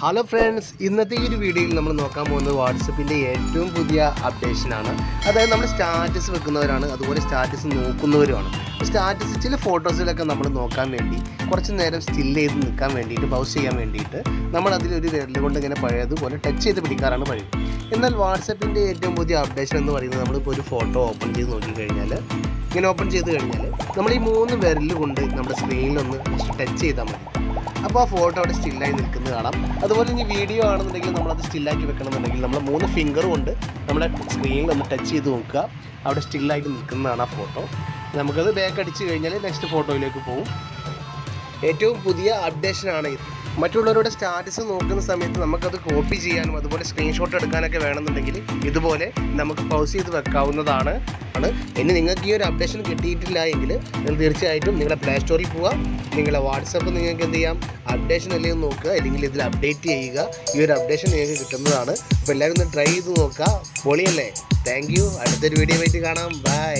Hello friends ഇന്നത്തെ ഈ ഒരു വീഡിയോയിൽ നമ്മൾ നോക്കാൻ പോകുന്നത് വാട്സപ്പിന്റെ ഏറ്റവും പുതിയ അപ്ഡേഷനാണ് അതായത് നമ്മൾ സ്റ്റാറ്റസ് വെക്കുന്നവരാണ് അതുപോലെ സ്റ്റാറ്റസ് നോക്കുന്നവരുമാണ്. സ്റ്റാറ്റസ് ചില ഫോട്ടോസിലൊക്കെ നമ്മൾ നോക്കാൻ വേണ്ടി കുറച്ച് നേരം സ്റ്റിൽ ചെയ്ത് നിൽക്കാൻ വേണ്ടിയിട്ട് പൗസ് ചെയ്യാൻ വേണ്ടിയിട്ട് നമ്മൾ അതിലൊരു വിരൽ കൊണ്ട് ഇങ്ങനെ പഴയതുപോലെ ടച്ച് ചെയ്ത് പിടിക്കാറാണ് പഴയത് എന്നാൽ വാട്സപ്പിന്റെ ഏറ്റവും പുതിയ അപ്ഡേഷൻ എന്ന് പറയുന്നത് നമ്മളിപ്പോൾ ഒരു ഫോട്ടോ ഓപ്പൺ ചെയ്ത് നോക്കിക്കഴിഞ്ഞാൽ ഇങ്ങനെ ഓപ്പൺ ചെയ്ത് കഴിഞ്ഞാൽ നമ്മൾ ഈ മൂന്ന് വിരൽ കൊണ്ട് നമ്മുടെ സ്ക്രീനിലൊന്ന് ടച്ച് ചെയ്താൽ മതി. അപ്പോൾ ആ ഫോട്ടോ അവിടെ സ്റ്റില്ലായി നിൽക്കുന്നത് കാണാം. അതുപോലെ ഇനി വീഡിയോ ആണെന്നുണ്ടെങ്കിൽ നമ്മളത് സ്റ്റില്ലാക്കി വെക്കണമെന്നുണ്ടെങ്കിൽ നമ്മൾ മൂന്ന് ഫിംഗർ കൊണ്ട് നമ്മുടെ സ്ക്രീനിൽ ഒന്ന് ടച്ച് ചെയ്ത് നോക്കുക. അവിടെ സ്റ്റില്ലായിട്ട് നിൽക്കുന്നതാണ് ആ ഫോട്ടോ. നമുക്കത് ബാക്ക് അടിച്ച് കഴിഞ്ഞാൽ നെക്സ്റ്റ് ഫോട്ടോയിലേക്ക് പോകും ഏറ്റവും പുതിയ അപ്ഡേഷനാണ് ഇത്. മറ്റുള്ളവരുടെ സ്റ്റാറ്റസ് നോക്കുന്ന സമയത്ത് നമുക്കത് കോപ്പി ചെയ്യാനും അതുപോലെ സ്ക്രീൻഷോട്ട് എടുക്കാനൊക്കെ വേണമെന്നുണ്ടെങ്കിൽ ഇതുപോലെ നമുക്ക് പൗസ് ചെയ്ത് വെക്കാവുന്നതാണ്. ആണ്. ഇനി നിങ്ങൾക്ക് ഈ ഒരു അപ്ഡേഷൻ കിട്ടിയിട്ടില്ല എങ്കിൽ നിങ്ങൾ തീർച്ചയായിട്ടും നിങ്ങളുടെ പ്ലേ സ്റ്റോറിൽ പോവുക. നിങ്ങളുടെ വാട്സപ്പ് നിങ്ങൾക്ക് എന്ത് ചെയ്യാം? അപ്ഡേഷൻ അല്ലെങ്കിൽ നോക്കുക. അല്ലെങ്കിൽ ഇതിൽ അപ്ഡേറ്റ് ചെയ്യുക. ഈ ഒരു അപ്ഡേഷൻ നിങ്ങൾക്ക് കിട്ടുന്നതാണ്. അപ്പോൾ എല്ലാവരും ഒന്ന് ട്രൈ ചെയ്ത് നോക്കുക. പൊളിയല്ലേ? താങ്ക് യു അടുത്തൊരു വീഡിയോ ആയിട്ട് കാണാം. ബൈ